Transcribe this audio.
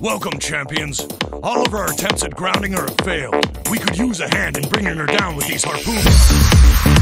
Welcome, champions. All of our attempts at grounding her have failed. We could use a hand in bringing her down with these harpoons.